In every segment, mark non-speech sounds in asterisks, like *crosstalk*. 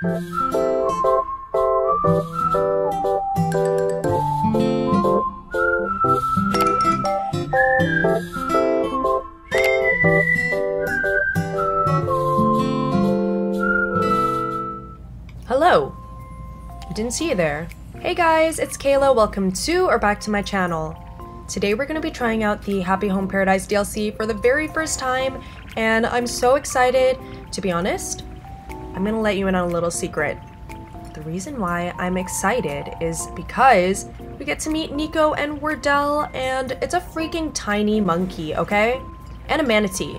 Hello! I didn't see you there. Hey guys, it's Kayla. Welcome to or back to my channel. Today we're going to be trying out the Happy Home Paradise DLC for the very first time, and I'm so excited. To be honest, I'm to let you in on a little secret. The reason why I'm excited is because we get to meet Niko and Wardell, and it's a freaking tiny monkey, okay? And a manatee.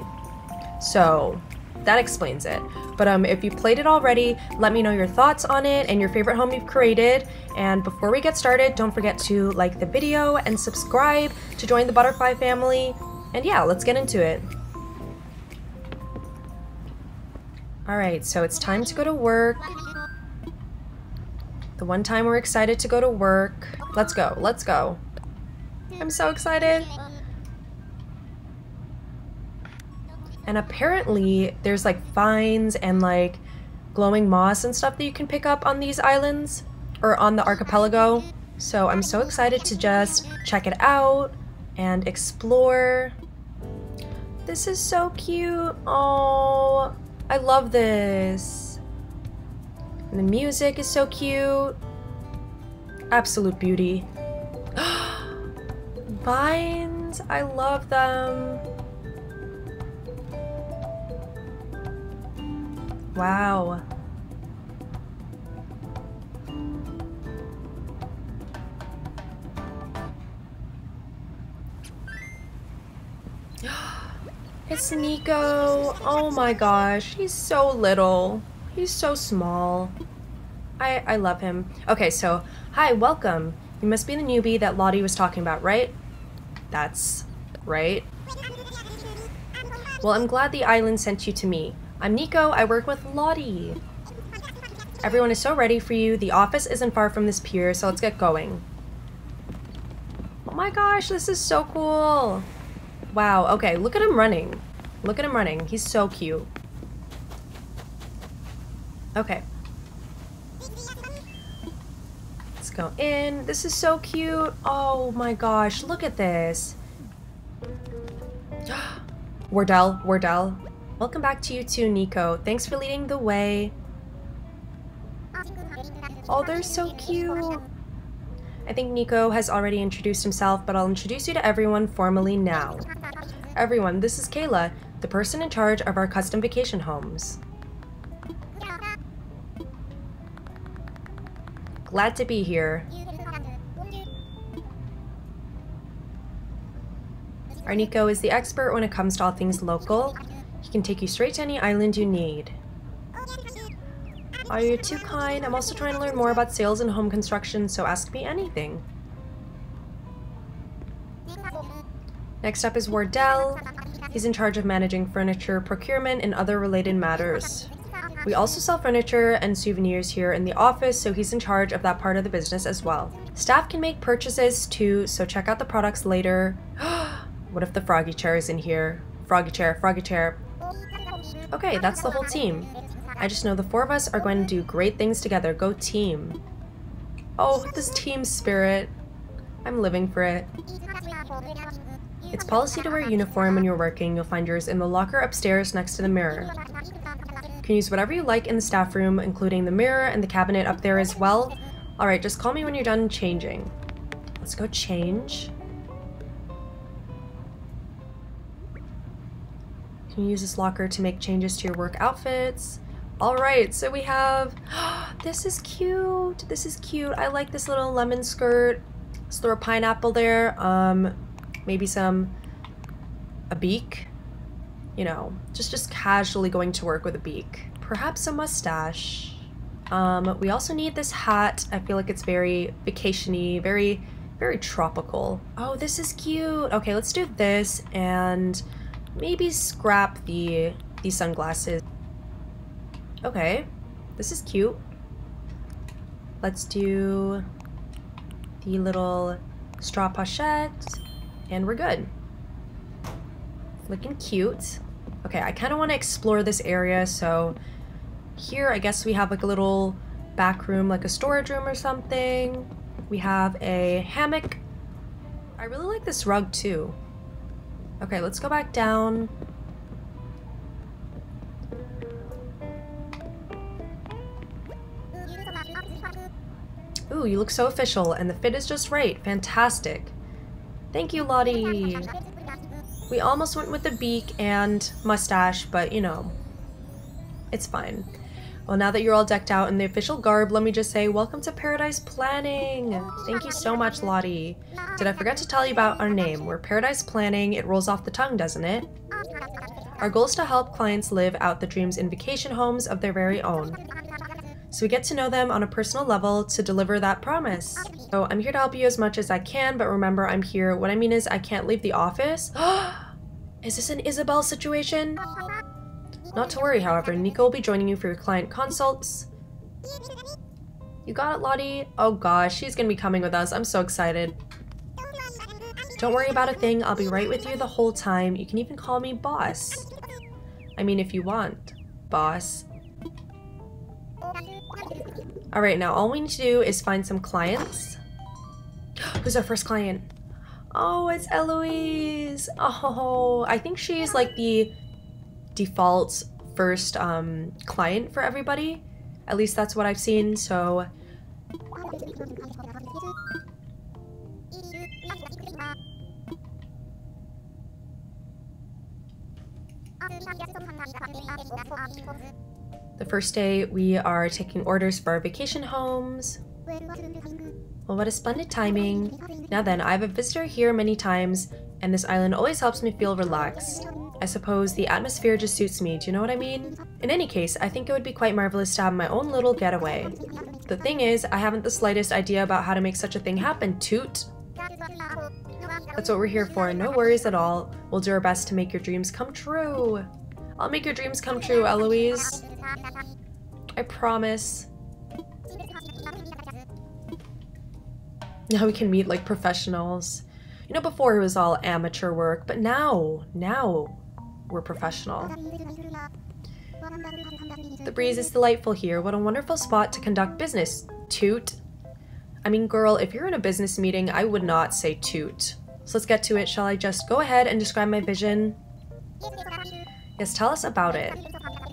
So, that explains it. But um, if you played it already, let me know your thoughts on it and your favorite home you've created. And before we get started, don't forget to like the video and subscribe to join the butterfly family. And yeah, let's get into it. Alright, so it's time to go to work. The one time we're excited to go to work. Let's go, let's go. I'm so excited. And apparently there's like vines and like glowing moss and stuff that you can pick up on these islands or on the archipelago. So I'm so excited to just check it out and explore. This is so cute. Oh, I love this. And the music is so cute. Absolute beauty. *gasps* Vines, I love them. Wow. It's Niko. Oh my gosh, he's so little. He's so small. I, I love him. Okay, so, hi, welcome. You must be the newbie that Lottie was talking about, right? That's right. Well, I'm glad the island sent you to me. I'm Niko, I work with Lottie. Everyone is so ready for you. The office isn't far from this pier, so let's get going. Oh my gosh, this is so cool. Wow, okay, look at him running. Look at him running. He's so cute. Okay. Let's go in. This is so cute. Oh my gosh, look at this. *gasps* Wardell, Wardell, Welcome back to you too, Niko. Thanks for leading the way. Oh, they're so cute. I think Niko has already introduced himself, but I'll introduce you to everyone formally now. Everyone, this is Kayla, the person in charge of our custom vacation homes. Glad to be here. Our Niko is the expert when it comes to all things local, he can take you straight to any island you need. Are you too kind? I'm also trying to learn more about sales and home construction, so ask me anything. Next up is Wardell. He's in charge of managing furniture, procurement, and other related matters. We also sell furniture and souvenirs here in the office, so he's in charge of that part of the business as well. Staff can make purchases too, so check out the products later. *gasps* what if the froggy chair is in here? Froggy chair, froggy chair. Okay, that's the whole team. I just know the four of us are going to do great things together. Go team. Oh, this team spirit. I'm living for it. It's policy to wear uniform when you're working. You'll find yours in the locker upstairs next to the mirror. You can use whatever you like in the staff room, including the mirror and the cabinet up there as well. Alright, just call me when you're done changing. Let's go change. You can use this locker to make changes to your work outfits. All right, so we have, *gasps* this is cute. This is cute. I like this little lemon skirt. A pineapple there. Um, maybe some, a beak. You know, just, just casually going to work with a beak. Perhaps a mustache. Um, we also need this hat. I feel like it's very vacationy, very, very tropical. Oh, this is cute. Okay, let's do this and maybe scrap the the sunglasses. Okay, this is cute. Let's do the little straw pochette, and we're good. Looking cute. Okay, I kind of want to explore this area, so Here, I guess we have like a little back room, like a storage room or something. We have a hammock. I really like this rug too. Okay, let's go back down. Ooh, you look so official, and the fit is just right. Fantastic. Thank you, Lottie. We almost went with the beak and mustache, but you know, it's fine. Well, now that you're all decked out in the official garb, let me just say welcome to Paradise Planning. Thank you so much, Lottie. Did I forget to tell you about our name? We're Paradise Planning. It rolls off the tongue, doesn't it? Our goal is to help clients live out the dreams in vacation homes of their very own. So we get to know them on a personal level to deliver that promise. So I'm here to help you as much as I can, but remember I'm here. What I mean is I can't leave the office. *gasps* is this an Isabelle situation? Not to worry, however, Niko will be joining you for your client consults. You got it, Lottie? Oh gosh, she's gonna be coming with us. I'm so excited. Don't worry about a thing. I'll be right with you the whole time. You can even call me boss. I mean, if you want, boss. Alright, now all we need to do is find some clients. *gasps* Who's our first client? Oh, it's Eloise. Oh, I think she's like the default first um, client for everybody. At least that's what I've seen, so... *laughs* The first day, we are taking orders for our vacation homes. Well, what a splendid timing. Now then, I have a visitor here many times, and this island always helps me feel relaxed. I suppose the atmosphere just suits me, do you know what I mean? In any case, I think it would be quite marvelous to have my own little getaway. The thing is, I haven't the slightest idea about how to make such a thing happen, Toot! That's what we're here for, no worries at all. We'll do our best to make your dreams come true. I'll make your dreams come true, Eloise. I promise. Now we can meet like professionals. You know, before it was all amateur work, but now, now we're professional. The breeze is delightful here. What a wonderful spot to conduct business. Toot. I mean, girl, if you're in a business meeting, I would not say toot. So let's get to it. Shall I just go ahead and describe my vision? Yes, tell us about it.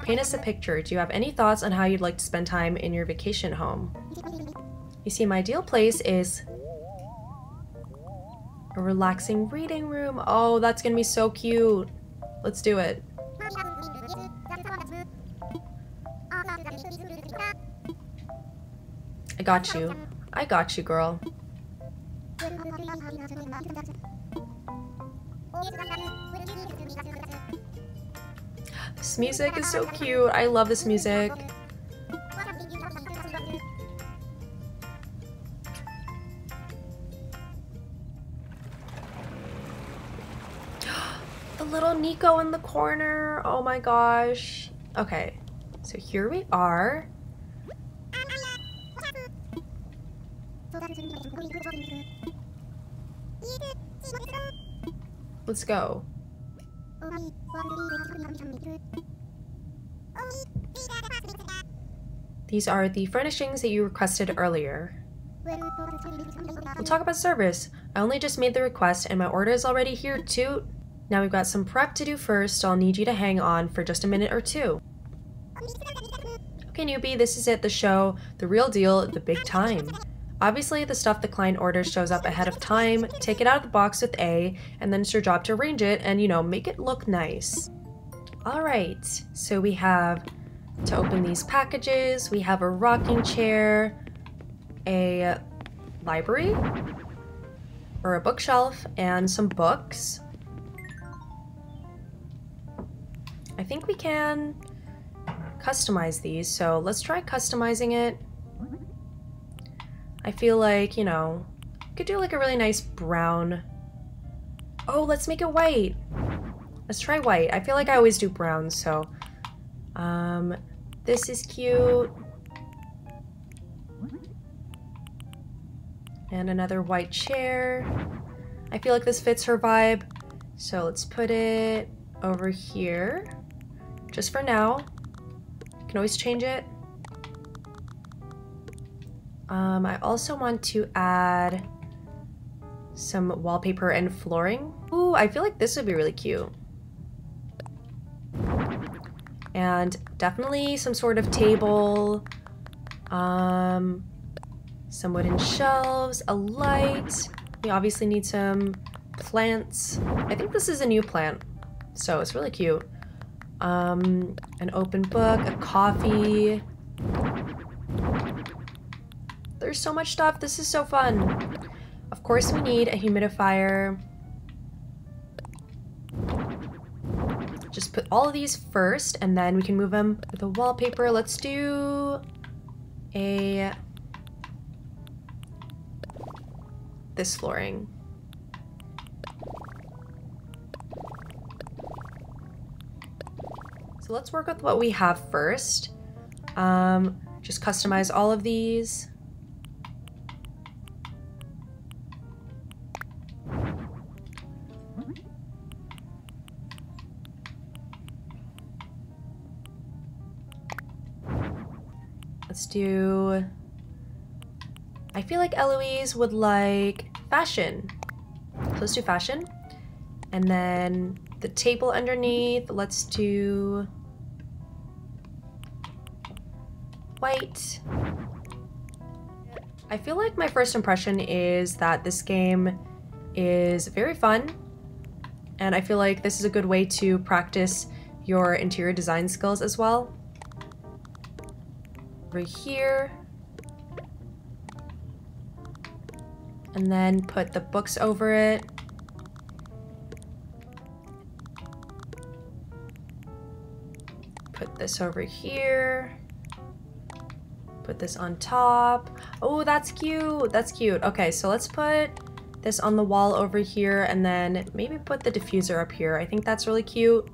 Paint us a picture. Do you have any thoughts on how you'd like to spend time in your vacation home? You see, my ideal place is a relaxing reading room. Oh, that's gonna be so cute. Let's do it. I got you. I got you, girl. This music is so cute. I love this music. *gasps* the little Niko in the corner. Oh my gosh. Okay, so here we are. Let's go. These are the furnishings that you requested earlier. We'll talk about service. I only just made the request and my order is already here too. Now we've got some prep to do first, so I'll need you to hang on for just a minute or two. Okay, newbie, this is it, the show, the real deal, the big time. Obviously, the stuff the client orders shows up ahead of time, take it out of the box with A, and then it's your job to arrange it and, you know, make it look nice. Alright, so we have to open these packages, we have a rocking chair, a library, or a bookshelf, and some books. I think we can customize these, so let's try customizing it. I feel like, you know, could do like a really nice brown. Oh, let's make it white. Let's try white. I feel like I always do brown, so. Um, this is cute. And another white chair. I feel like this fits her vibe. So let's put it over here. Just for now. You can can always change it. Um, I also want to add some wallpaper and flooring. Ooh, I feel like this would be really cute. And definitely some sort of table, um, some wooden shelves, a light. We obviously need some plants. I think this is a new plant, so it's really cute. Um, an open book, a coffee. There's so much stuff. This is so fun. Of course we need a humidifier. Just put all of these first and then we can move them with the wallpaper. Let's do a this flooring. So let's work with what we have first. Um, just customize all of these. Do... I feel like Eloise would like fashion. So let's do fashion. And then the table underneath, let's do white. I feel like my first impression is that this game is very fun and I feel like this is a good way to practice your interior design skills as well. Over here. And then put the books over it. Put this over here. Put this on top. Oh, that's cute. That's cute. Okay, so let's put this on the wall over here and then maybe put the diffuser up here. I think that's really cute.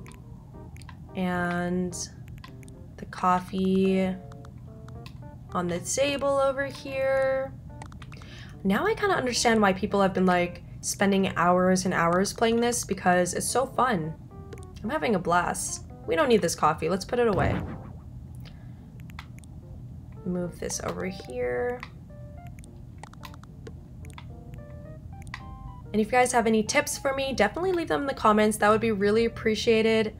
And the coffee on the table over here. Now I kind of understand why people have been like spending hours and hours playing this because it's so fun. I'm having a blast. We don't need this coffee. Let's put it away. Move this over here. And if you guys have any tips for me, definitely leave them in the comments. That would be really appreciated.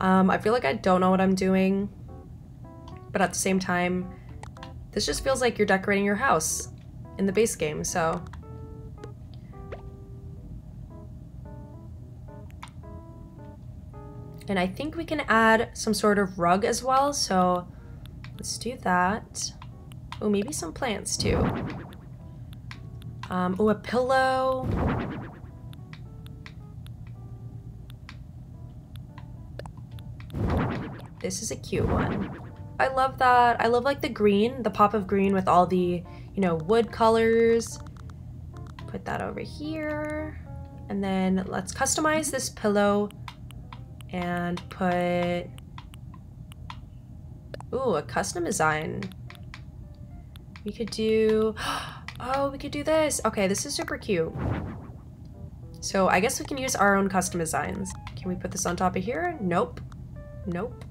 Um, I feel like I don't know what I'm doing. But at the same time, this just feels like you're decorating your house in the base game, so... And I think we can add some sort of rug as well, so let's do that. Oh, maybe some plants too. Um, oh, a pillow. This is a cute one. I love that. I love like the green, the pop of green with all the, you know, wood colors. Put that over here. And then let's customize this pillow and put, ooh, a custom design. We could do, *gasps* oh, we could do this. Okay, this is super cute. So I guess we can use our own custom designs. Can we put this on top of here? Nope. Nope.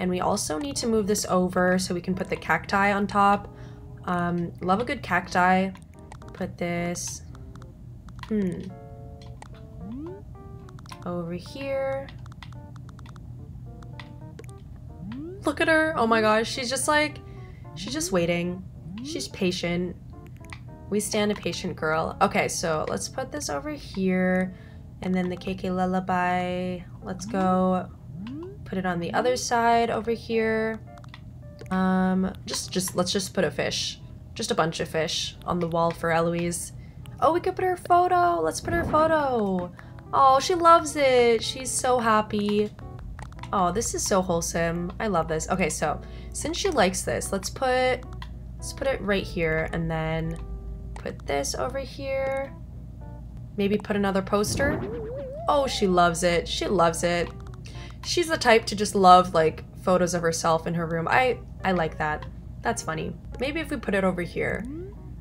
And we also need to move this over so we can put the cacti on top. Um, love a good cacti. Put this, hmm, over here. Look at her. Oh my gosh. She's just like, she's just waiting. She's patient. We stand a patient girl. Okay, so let's put this over here. And then the KK Lullaby. Let's go put it on the other side over here. Um, just, just, let's just put a fish. Just a bunch of fish on the wall for Eloise. Oh, we could put her photo. Let's put her photo. Oh, she loves it. She's so happy. Oh, this is so wholesome. I love this. Okay, so since she likes this, let's put, let's put it right here and then put this over here. Maybe put another poster. Oh, she loves it. She loves it she's the type to just love like photos of herself in her room. I I like that. That's funny. Maybe if we put it over here.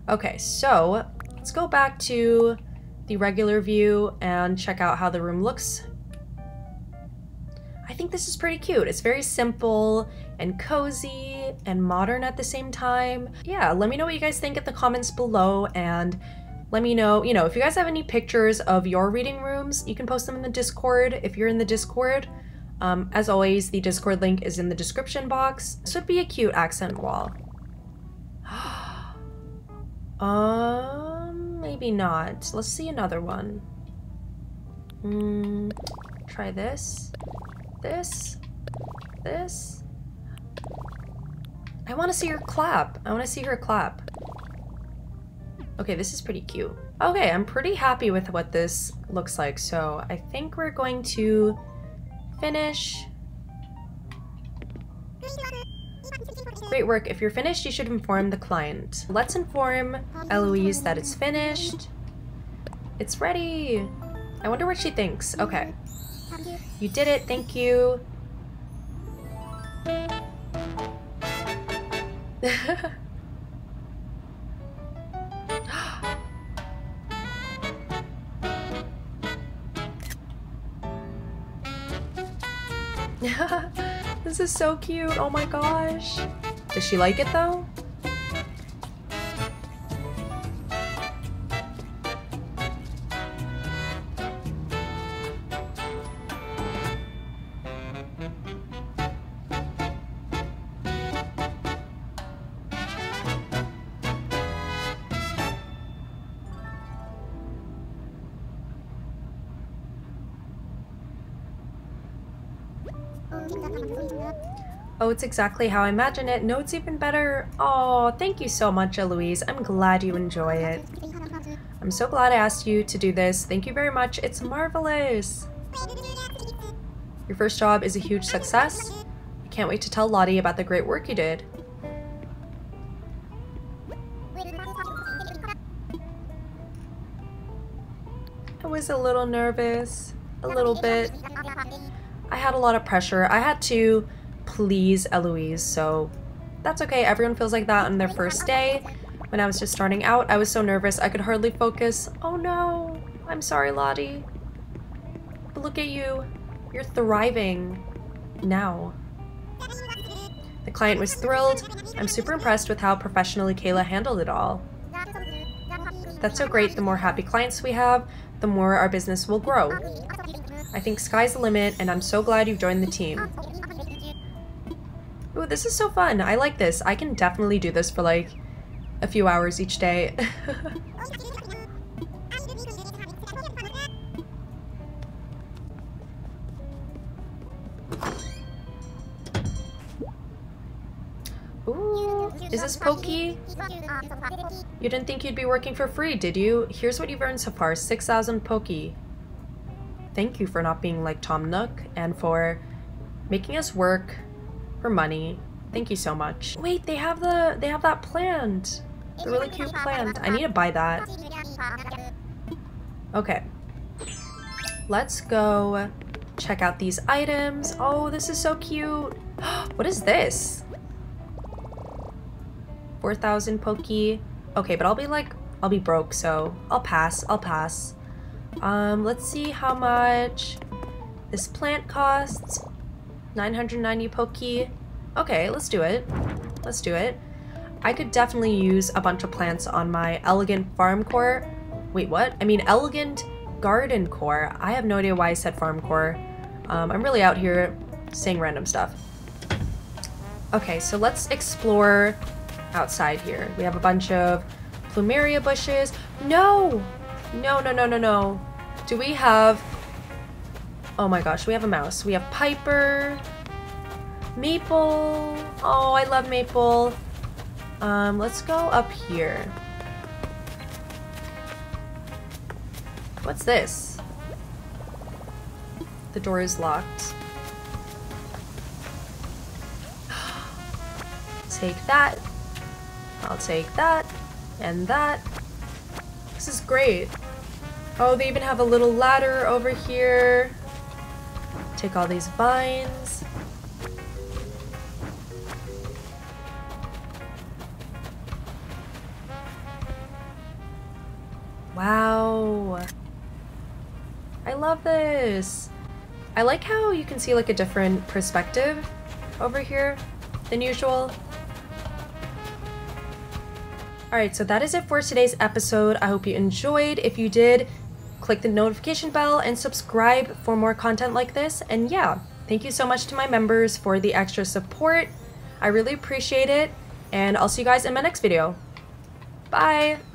Okay, so let's go back to the regular view and check out how the room looks I think this is pretty cute. It's very simple and cozy and modern at the same time. Yeah, let me know what you guys think in the comments below and let me know, you know, if you guys have any pictures of your reading rooms, you can post them in the Discord if you're in the Discord. Um, as always, the Discord link is in the description box. This would be a cute accent wall. *gasps* um, maybe not. Let's see another one. Hmm, try this, this, this. I want to see her clap. I want to see her clap. Okay, this is pretty cute. Okay, I'm pretty happy with what this looks like, so I think we're going to finish. Great work. If you're finished, you should inform the client. Let's inform Eloise that it's finished. It's ready. I wonder what she thinks. Okay. You did it. Thank you. *laughs* *laughs* this is so cute. Oh my gosh. Does she like it though? It's exactly how I imagine it. No, it's even better. Oh, thank you so much, Eloise. I'm glad you enjoy it. I'm so glad I asked you to do this. Thank you very much. It's marvelous. Your first job is a huge success. I can't wait to tell Lottie about the great work you did. I was a little nervous. A little bit. I had a lot of pressure. I had to please Eloise, so that's okay. Everyone feels like that on their first day. When I was just starting out, I was so nervous I could hardly focus. Oh no, I'm sorry, Lottie. But look at you. You're thriving. Now. The client was thrilled. I'm super impressed with how professionally Kayla handled it all. That's so great. The more happy clients we have, the more our business will grow. I think sky's the limit, and I'm so glad you've joined the team. This is so fun. I like this. I can definitely do this for like a few hours each day. *laughs* Ooh, is this Poki? You didn't think you'd be working for free, did you? Here's what you've earned so far, 6,000 Poki thank you for not being like Tom Nook and for making us work for money. Thank you so much. Wait, they have the they have that plant. The really cute plant. I need to buy that. Okay. Let's go check out these items. Oh, this is so cute. *gasps* what is this? 4,000 Poki. Okay, but I'll be like, I'll be broke, so I'll pass. I'll pass. Um, let's see how much this plant costs. 990 Poki. Okay, let's do it. Let's do it. I could definitely use a bunch of plants on my elegant farm core. Wait, what? I mean elegant garden core. I have no idea why I said farm core. Um, I'm really out here saying random stuff. Okay, so let's explore outside here. We have a bunch of plumeria bushes. No! No, no, no, no, no. Do we have... Oh my gosh, we have a mouse. We have Piper. Maple. Oh, I love Maple. Um, let's go up here. What's this? The door is locked. *gasps* Take that. I'll take that. And that. This is great. Oh, they even have a little ladder over here. Take all these vines. Wow. I love this. I like how you can see like a different perspective over here than usual. Alright, so that is it for today's episode. I hope you enjoyed. If you did, click the notification bell and subscribe for more content like this. And yeah, thank you so much to my members for the extra support. I really appreciate it. And I'll see you guys in my next video. Bye!